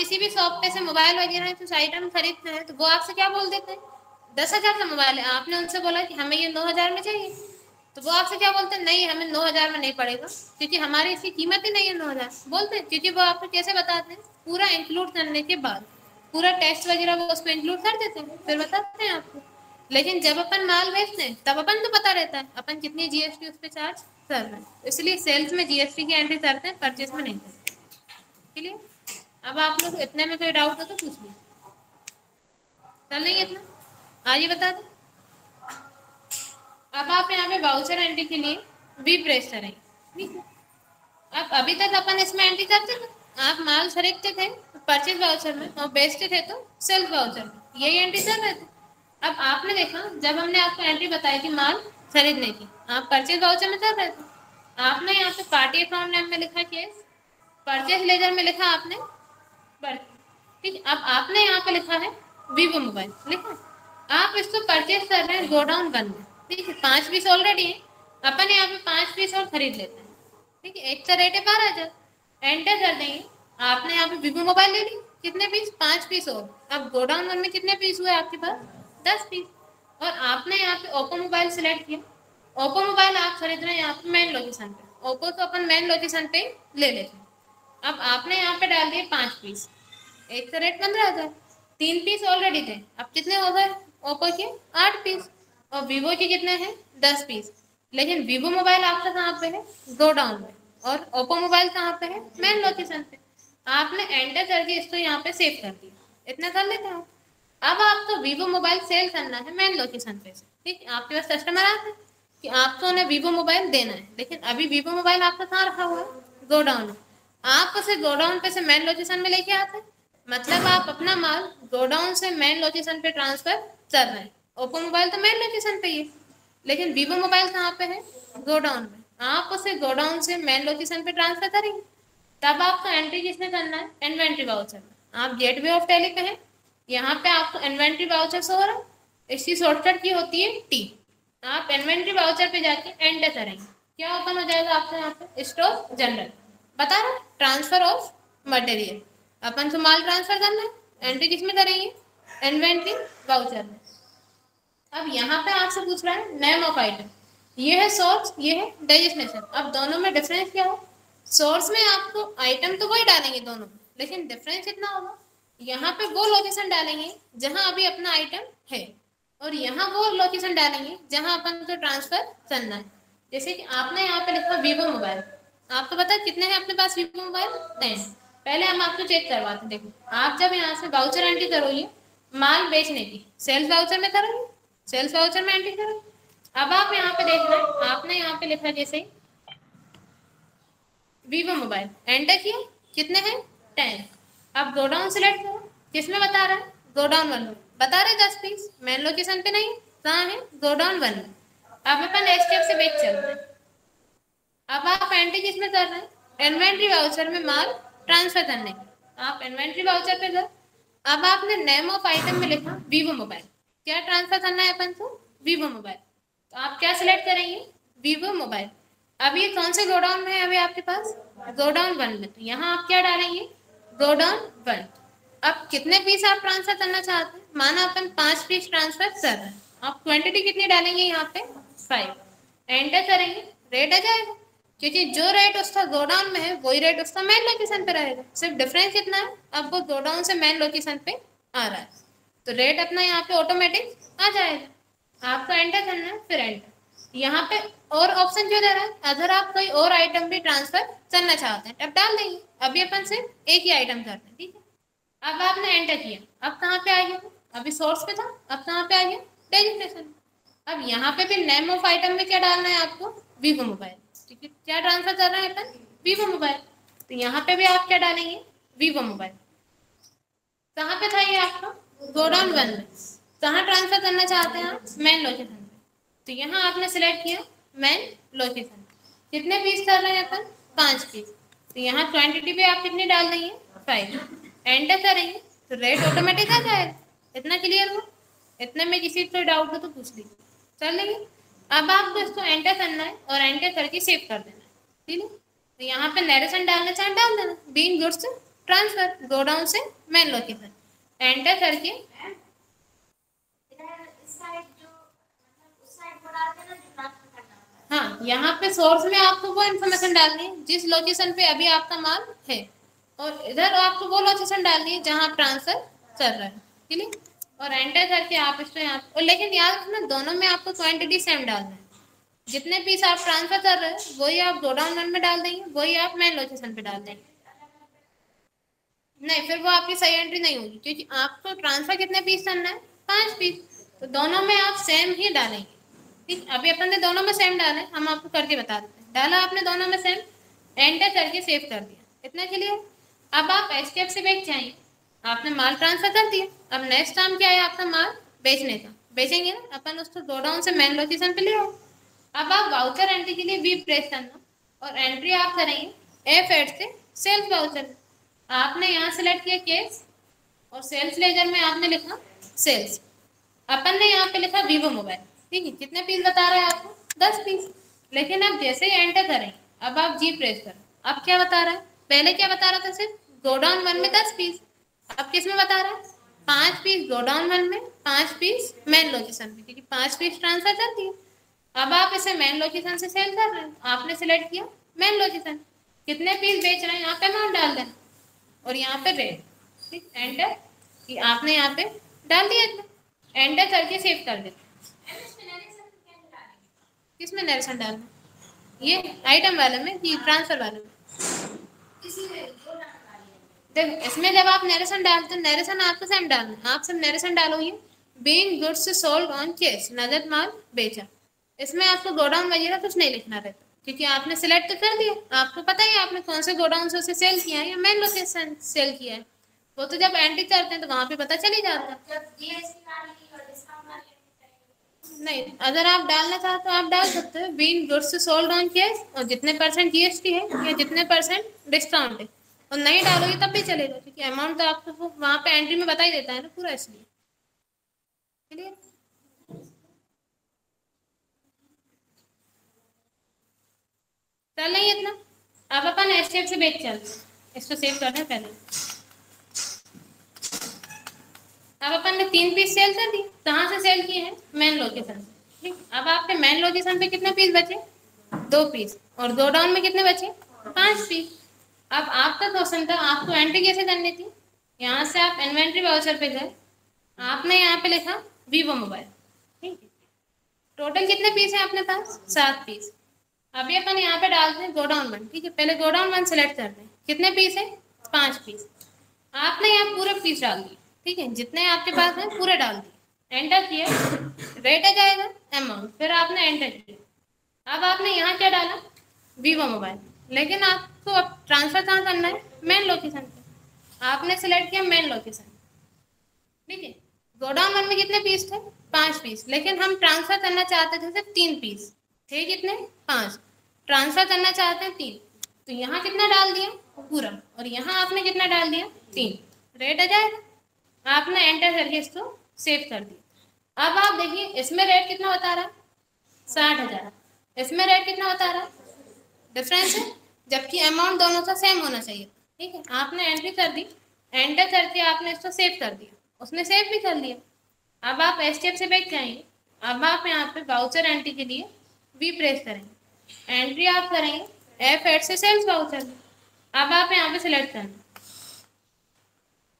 किसी भी शॉप पे से मोबाइल वगैरह कुछ आइटम खरीदते हैं तो वो आपसे क्या बोल देते हैं? दस हज़ार का मोबाइल है। आपने उनसे बोला कि हमें ये नौ हज़ार में चाहिए। तो वो आपसे क्या बोलते हैं? नहीं, हमें नौ हज़ार में नहीं पड़ेगा, क्योंकि हमारी इसकी कीमत ही नहीं है नौ हज़ार। बोलते हैं, क्योंकि वो आपको कैसे बताते हैं? पूरा इंक्लूड करने के बाद। पूरा टेस्ट वगैरह वो उसमें इंक्लूड कर देते हैं, फिर बताते हैं आपको। लेकिन जब अपन माल बेचते हैं, तब अपन तो पता रहता है, अपन कितनी जीएसटी उस पर चार्ज कर रहे हैं। इसलिए सेल्स में जीएसटी की एंट्री करते हैं परचेज में नहीं करते। क्लियर अब आप लोग इतने में कोई डाउट हो तो पूछ लीजिए। चल नहीं इतना? आइए बता दें। अब आप यहाँ पे वाउचर एंट्री के लिए वी प्रेस करेंगे ठीक है? अब अभी तक अपन इसमें एंट्री करते थे? आप माल खरीदते थे? परचेज वाउचर में? और बेचते थे तो सेल्स वाउचर में। यही एंट्री कर रहे थे। अब आपने देखा, जब हमने आपको एंट्री बताई थी माल खरीदने की, आप परचेज वाउचर में कर रहे थे। आपने यहाँ पे पार्टी अकाउंट नेम में लिखा केस परचेज लेजर में लिखा आपने। ठीक, अब आपने यहाँ पे लिखा है वीवो मोबाइल लिखा आप इसको परचेज कर रहे हैं गोडाउन वन में। ठीक है, पाँच पीस ऑलरेडी है। अपन यहाँ पे पाँच पीस और खरीद लेते हैं। ठीक है, एक का रेट है बारह हज़ार। एंटर कर देंगे। आपने यहाँ पे वीवो मोबाइल ले ली। कितने पीस पाँच पीस और। अब गोडाउन वन में कितने पीस हुए आपके पास? दस पीस और आपने यहाँ पे ओप्पो मोबाइल सिलेक्ट किया। ओप्पो मोबाइल आप खरीद रहे हैं यहाँ पे मेन लोकेशन पे। ओप्पो तो अपन मेन लोकेशन पे ले लेते हैं। अब आपने यहाँ पे डाल दिए पाँच पीस एक का रेट पंद्रह हज़ार। तीन पीस ऑलरेडी थे। अब कितने हो गए? ओप्पो के आठ पीस और वीवो के कितने हैं? दस पीस लेकिन वीवो मोबाइल आपका कहाँ पे है? गोडाउन में। और ओप्पो मोबाइल कहाँ पे है? मेन लोकेशन पे। आपने एंटर करके इसको यहाँ पे सेव कर दिया। इतना कर लेते हैं अब आपको वीवो मोबाइल सेल करना है मेन लोकेशन पे से। ठीक? है आपके पास कस्टमर आते हैं कि आपको उन्हें वीवो मोबाइल देना है। लेकिन अभी वीवो मोबाइल आपका कहाँ रखा हुआ है? गोडाउन में। आप उसे गोडाउन पे से मेन लोकेशन में लेके आते हैं? मतलब आप अपना माल गोडाउन से मेन लोकेशन पे ट्रांसफ़र कर रहे हैं। ओप्पो मोबाइल तो मेन लोकेशन पे ही लेकिन वीवो मोबाइल कहाँ पे है? गोडाउन में। आप उसे गोडाउन से मेन लोकेशन पे ट्रांसफ़र करेंगे। तब आपको एंट्री किसने करना है? इन्वेंट्री वाउचर आप गेट वे ऑफ़ टेली पे हैं, यहाँ पे आपको इन्वेंट्री वाउचर से हो रहा है। इसकी शॉर्टकट की होती है टी आप इन्वेंट्री वाउचर पे जाके एंटर करेंगे। क्या ओपन हो जाएगा आपको यहाँ पे? स्टोर जनरल बता रहा ट्रांसफ़र ऑफ़ मटेरियल अपन से माल ट्रांसफ़र करना है एंट्री किसमें करेंगे? इन्वेंट्री वाउचर में. अब यहाँ पे आपसे पूछ रहा है नेम ऑफ़ आइटम ये है सोर्स ये है डेजिस्नेशन अब दोनों में डिफरेंस क्या है? सोर्स में आपको आइटम तो वही डालेंगे दोनों, लेकिन डिफरेंस इतना होगा। यहाँ पे वो लोकेशन डालेंगे जहाँ अभी अपना आइटम है, और यहाँ वो लोकेशन डालेंगे जहाँ अपन को ट्रांसफ़र करना है। जैसे कि आपने यहाँ पे लिखा वीवो मोबाइल आपको पता है कितने हैं अपने पास वीवो मोबाइल टेन पहले हम आपको चेक करवाते देखो, आप जब यहाँ से वाउचर एंट्री करोगे, माल बेचने की सेल्स वाउचर में करोगे सेल्स वाउचर में एंट्री करोगे। अब आप यहाँ पे देख रहे हैं आपने यहाँ पे लिखा जैसे वीवो मोबाइल एंटर किया कितने हैं? टेन अब गोडाउन सिलेक्ट करो। किसमें बता रहा है? गोडाउन वन में बता रहे दस पीस मेन लोकेशन पे नहीं, कहाँ है? गोडाउन वन में अब अपन नेक्स्ट स्टेप से बेच चल रहे हैं। अब आप एंट्री किसमें कर रहे हैं? इन्वेंट्री वाउचर में माल ट्रांसफ़र करने आप इन्वेंट्री वाउचर पे कर अब आपने नेम ऑफ़ आइटम में लिखा वीवो मोबाइल क्या ट्रांसफ़र करना है अपन को? वीवो मोबाइल तो आप क्या सिलेक्ट करेंगे? वीवो मोबाइल अब ये कौन से गोडाउन में है अभी आपके पास? गोडाउन वन में। तो यहाँ आप क्या डालेंगे? Godown one. अब कितने पीस आप ट्रांसफ़र करना चाहते हैं? माना अपन पाँच पीस ट्रांसफ़र कर रहे हैं। आप क्वांटिटी कितनी डालेंगे यहाँ पे? फाइव एंटर करेंगे। रेट आ जाएगा। क्योंकि जो रेट उसका गोडाउन में है, वही रेट उसका मेन लोकेशन पे रहेगा। सिर्फ़ डिफरेंस कितना है? अब वो गोडाउन से मेन लोकेशन पे आ रहा है। तो रेट अपना यहाँ पे ऑटोमेटिक आ जाएगा। आपको एंटर करना है, फिर एंटर यहाँ पे और ऑप्शन जो दे रहा है? अगर आप कोई और आइटम भी ट्रांसफ़र करना चाहते हैं, तब डाल देंगे। अभी अपन सिर्फ़ एक ही आइटम करते हैं, ठीक है? अब आपने एंटर किया। अब कहाँ पे आ गया अभी सोर्स पे था, अब कहाँ पे आ गया? अब यहाँ पे भी नेम ऑफ़ आइटम में क्या डालना है आपको? वीवो मोबाइल ठीक है। क्या ट्रांसफ़र कर रहे हैं अपन? वीवो मोबाइल तो यहाँ पे भी आप क्या डालेंगे? वीवो मोबाइल कहाँ पे था ये आपका? गोडाउन वन में कहाँ ट्रांसफ़र करना चाहते हैं आप? मेन लोकेशन पे। तो यहाँ आपने सिलेक्ट किया मेन लोकेशन कितने पीस कर रहे हैं अपन? पाँच पीस तो यहाँ क्वांटिटी भी आप कितनी डाल देंगे फाइव एंटर करेंगे तो रेट ऑटोमेटिक आ जाएगा। इतना क्लियर हो इतने में किसी को डाउट हो तो पूछ लीजिए। चल लेंगे अब आपको इसको एंटर करना है और एंटर करके सेव कर देना है। ठीक है? तो यहाँ पे नरेशन डालना चाहे डाल देना। बीन गुड्स ट्रांसफ़र गोडाउन से मेन लोकेशन एंटर करके हाँ यहाँ पे सोर्स में आपको वो इन्फॉर्मेशन डालनी है, जिस लोकेशन पे अभी आपका माल है। और इधर आपको वो लोकेशन डालनी है जहाँ ट्रांसफ़र चल रहा है। ठीक है? और एंटर करके आप इसमें आप और लेकिन याद रखना दोनों में आपको क्वांटिटी सेम डालना है। जितने पीस आप ट्रांसफ़र कर रहे हैं, वही आप गोडाउन वन में डाल देंगे, वही आप मेन लोकेशन पे डाल देंगे। नहीं, फिर वो आपकी सही एंट्री नहीं होगी, क्योंकि आपको ट्रांसफ़र कितने पीस करना है? पाँच पीस तो दोनों में आप सेम ही डालेंगे। ठीक, अभी अपन ने दोनों में सेम डाला हम आपको करके बता देते हैं। डाला आपने दोनों में सेम एंटर करके सेव कर दिया। इतना क्लियर अब आप एस्केप से बेच चाहिए आपने माल ट्रांसफ़र कर दिया। अब नेक्स्ट टाइम क्या है आपका माल बेचने का। बेचेंगे ना? अपन उसको गोडाउन से मेन लोकेशन पे ले आओ। अब आप वाउचर एंट्री के लिए वी प्रेस करना। और एंट्री आप करेंगे एफ़ एड से सेल्स वाउचर आपने यहाँ सेलेक्ट किया केस और सेल्स लेजर में आपने लिखा सेल्स अपन ने यहाँ पे लिखा वीवो मोबाइल ठीक है? कितने पीस बता रहे हैं आपको? दस पीस लेकिन अब जैसे ही एंटर करें, अब आप जी प्रेस करो। अब क्या बता रहा है? पहले क्या बता रहा था सिर्फ़? गोडाउन वन में दस पीस अब किसमें बता रहा है? पाँच पीस गोडाउन वन में, पाँच पीस मेन लोकेशन पे क्योंकि पाँच पीस ट्रांसफ़र कर दिए अब आप इसे मेन लोकेशन से सेल कर रहे हैं, आपने सिलेक्ट किया मेन लोकेशन कितने पीस बेच रहे हैं, यहाँ पे अमाउंट डाल देना और यहाँ पे रेट ठीक एंटर कि आपने यहाँ पे डाल दिया इतना। एंटर करके सेव कर देते किसमें नरेशन डालना ये आइटम वाले में कि ट्रांसफ़र वाले में? देख इसमें जब आप नरेशन डालते हैं नरेशन आपको सेम डालना आप सब नरेशन डालोगे? Being goods sold on cash नगद माल बेचा। इसमें आपको गोडाउन वगैरह कुछ नहीं लिखना रहता क्योंकि आपने सिलेक्ट तो कर दिया आपको पता ही आपने कौन से गोडाउन से उसे सेल किया है या मेन लोकेशन सेल किया है। वो तो जब एंट्री करते हैं तो वहाँ पे पता चल ही जाता है। नहीं अगर आप डालना चाहते तो आप डाल सकते हो। Being goods sold on cash और जितने परसेंट जीएसटी है या जितने परसेंट डिस्काउंट है। और नहीं डालोगे तब भी चलेगा, क्योंकि अमाउंट तो आपको तो वहाँ पे एंट्री में बता ही देता है ना पूरा इसलिए। चल नहीं इतना। अब अपन एस्टेप से बेच चल। इसको सेव करना पहले। अब अपन ने तीन पीस सेल कर दी। कहाँ से सेल किए हैं? मेन लोकेशन से। ठीक। अब आपके मेन लोकेशन पे कितने पीस बचे? दो पीस और दो डाउन में कितने बचे? पाँच पीस अब आपका क्वेश्चन था, आपको एंट्री कैसे करनी थी? यहाँ से आप इन्वेंट्री वाउचर पे गए आपने यहाँ पे लिखा वीवो मोबाइल ठीक है। टोटल कितने पीस है अपने पास? सात पीस अभी अपन यहाँ पे डालते हैं गोडाउन वन ठीक है, पहले गोडाउन वन सेलेक्ट करते हैं कितने पीस है? पाँच पीस आपने यहाँ पूरे पीस डाल दिए। ठीक है, जितने आपके पास हैं, पूरे डाल दिए। एंटर किया। रेट आ जाएगा अमाउंट फिर आपने एंटर किया। अब आपने यहाँ क्या डाला? वीवो मोबाइल लेकिन आपको अब ट्रांसफ़र कहाँ करना है? मेन लोकेशन पे। आपने सेलेक्ट किया मेन लोकेशन ठीक है? गोडाउन वन में कितने पीस थे? पाँच पीस लेकिन हम ट्रांसफ़र करना चाहते थे सिर्फ़ तीन पीस थे कितने? पाँच। ट्रांसफ़र करना चाहते हैं तीन। तो यहाँ कितना डाल दिया? पूरा। और यहाँ आपने कितना डाल दिया? तीन। रेट आ जाएगा। आपने एंटर करके इसको सेव कर दिया। अब आप देखिए, इसमें रेट कितना बता रहा? है साठ हज़ार। इसमें रेट कितना बता रहा? है डिफरेंस है? जबकि अमाउंट दोनों का सेम होना चाहिए। ठीक है? आपने एंट्री कर दी एंटर करके आपने इसको सेव कर दिया। उसने सेव भी कर लिया। अब आप एस से बैठ जाएँगे। अब आप यहाँ पे वाउचर एंट्री के लिए वी प्रेस करेंगे। एंट्री आप करेंगे एफ़ एड से सेल्स वाउचर अब आप यहाँ पे सिलेक्ट करना।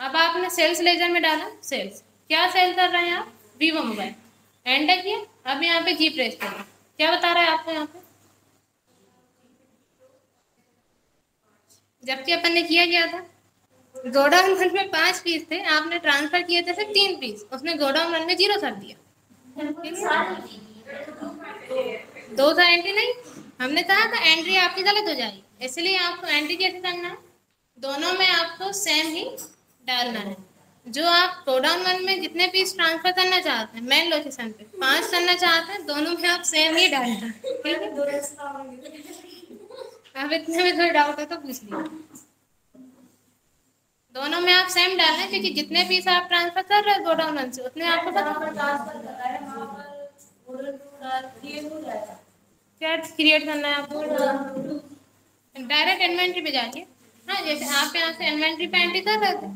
अब आपने सेल्स लेजर में डाला सेल्स क्या सेल कर रहे हैं आप? वीवो मोबाइल एंटर किया, अब यहाँ पे जी प्रेस करें। क्या बता रहा है आपको यहाँ पे? जबकि अपन ने किया गया था? गोडाउन वन में पाँच पीस थे, आपने ट्रांसफ़र किए थे सिर्फ़ तीन पीस उसने गोडाउन वन में ज़ीरो कर दिया। दो था एंट्री नहीं, हमने कहा था एंट्री आपकी गलत हो जाएगी, इसलिए आपको एंट्री कैसे करना है? दोनों में आपको सेम ही डालना है। जो आप गोडाउन वन में जितने पीस ट्रांसफ़र करना चाहते हैं मेन लोकेशन पे पाँच करना चाहते हैं, दोनों में आप सेम ही डालना ठीक है? अब इतने में कोई डाउट है तो पूछ लीजिए दोनों में आप सेम डालना क्योंकि जितने पीस आप ट्रांसफ़र कर रहे हो गोडाउन वन से, उतने आपको पता क्या क्रिएट करना है आपको। डायरेक्ट इन्वेंट्री पे जाके। हाँ जैसे आप यहाँ से इन्वेंट्री पे एंट्री कर रहे थे।